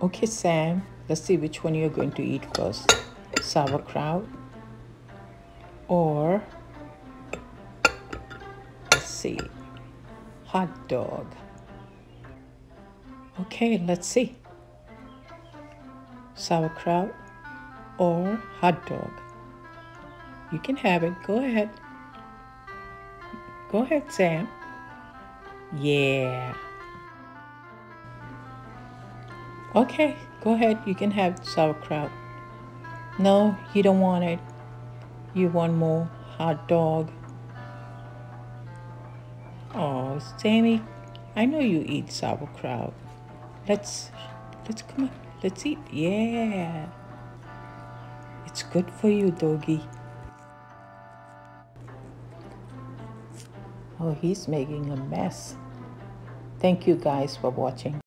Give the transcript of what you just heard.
Okay, Sam, let's see which one you're going to eat first. Sauerkraut or let's see, hot dog. Okay, let's see. Sauerkraut or hot dog. You can have it. Go ahead. Go ahead, Sam. Yeah. Okay, go ahead. You can have sauerkraut. No, you don't want it. You want more hot dog. Oh, Sammy, I know you eat sauerkraut. Let's, let's come on. Let's eat. Yeah. It's good for you, doggy. Oh, he's making a mess. Thank you guys for watching.